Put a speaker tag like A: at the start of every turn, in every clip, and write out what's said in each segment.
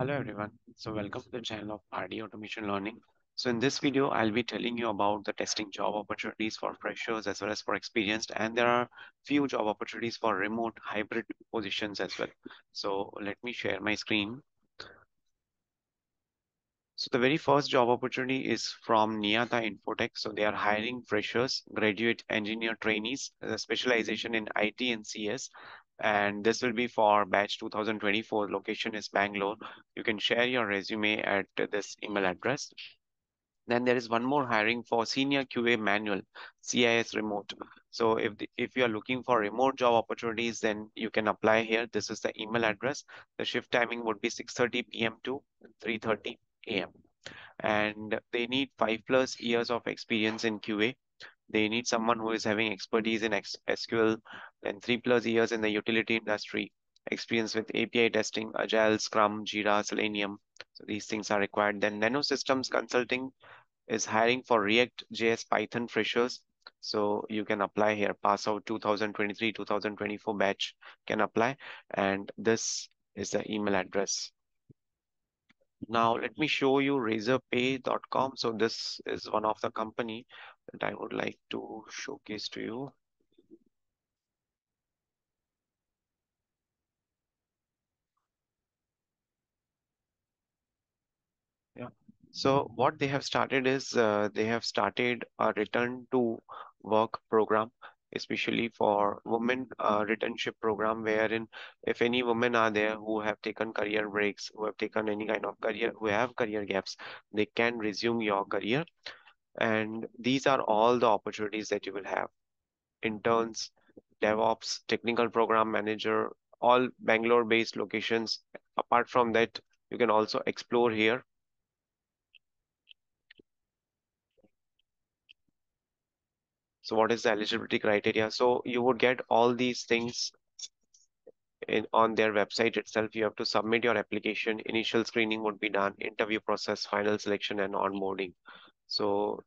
A: Hello everyone. So welcome to the channel of RD Automation Learning. So in this video, I'll be telling you about the testing job opportunities for freshers as well as for experienced. And there are few job opportunities for remote hybrid positions as well. So let me share my screen. So the very first job opportunity is from Niyata Infotech. So they are hiring freshers, graduate engineer trainees, specialization in IT and CS. And this will be for batch 2024. Location is Bangalore. You can share your resume at this email address. Then there is one more hiring for senior QA manual, CIS remote. So if the, if you are looking for remote job opportunities, then you can apply here. This is the email address. The shift timing would be 6:30 p.m. to 3:30 a.m. And they need five plus years of experience in QA. They need someone who is having expertise in SQL and three plus years in the utility industry, experience with API testing, Agile, Scrum, Jira, Selenium. So these things are required. Then Nanosystems Consulting is hiring for React JS Python freshers. So you can apply here, pass out 2023, 2024 batch can apply. And this is the email address. Now let me show you razorpay.com. So this is one of the company that I would like to showcase to you. Yeah. So what they have started is uh, they have started a return to work program especially for women uh, returnship program wherein if any women are there who have taken career breaks who have taken any kind of career who have career gaps they can resume your career and these are all the opportunities that you will have interns devops technical program manager all bangalore based locations apart from that you can also explore here So what is the eligibility criteria? So you would get all these things in on their website itself. You have to submit your application. Initial screening would be done, interview process, final selection, and onboarding. So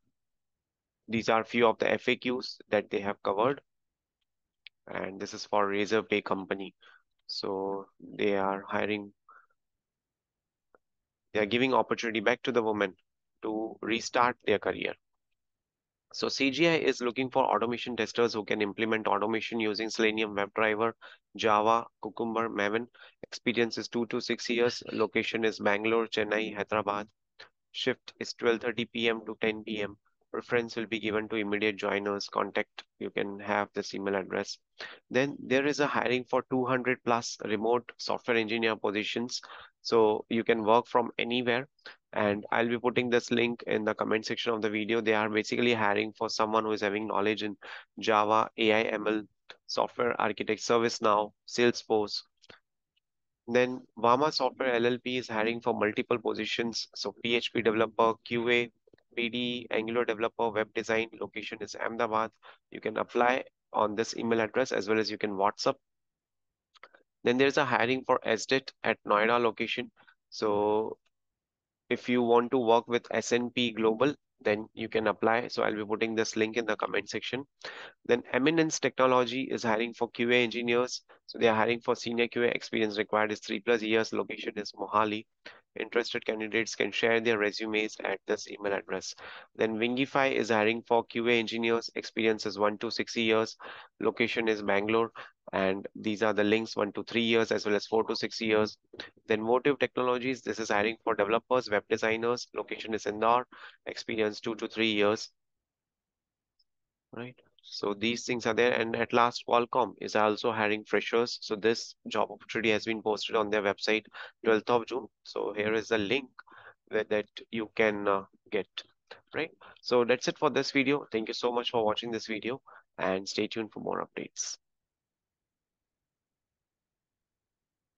A: these are few of the FAQs that they have covered. And this is for Razorpay company. So they are hiring, they are giving opportunity back to the women to restart their career. So CGI is looking for automation testers who can implement automation using Selenium WebDriver, Java, Cucumber, Maven. Experience is two to six years. Location is Bangalore, Chennai, Hyderabad. Shift is 12.30 p.m. to 10 p.m. Preference will be given to immediate joiners. Contact, you can have this email address. Then there is a hiring for 200 plus remote software engineer positions. So you can work from anywhere and I'll be putting this link in the comment section of the video. They are basically hiring for someone who is having knowledge in Java, AI, ML, software architect, ServiceNow, Salesforce. Then Vama Software LLP is hiring for multiple positions. So PHP developer, QA, PD, Angular developer, web design, location is Ahmedabad. You can apply on this email address as well as you can WhatsApp. Then there's a hiring for SDET at Noida location. So if you want to work with S&P Global, then you can apply. So I'll be putting this link in the comment section. Then Eminence Technology is hiring for QA engineers. So they are hiring for senior QA experience required is three plus years. Location is Mohali. Interested candidates can share their resumes at this email address. Then Wingify is hiring for QA engineers. Experience is one to six years. Location is Bangalore and these are the links one to three years as well as four to six years. Then Motive Technologies, this is hiring for developers, web designers, location is Indore, experience two to three years. Right. So these things are there. And at last, Qualcomm is also hiring freshers. So this job opportunity has been posted on their website 12th of June. So here is the link that, that you can uh, get. Right. So that's it for this video. Thank you so much for watching this video and stay tuned for more updates.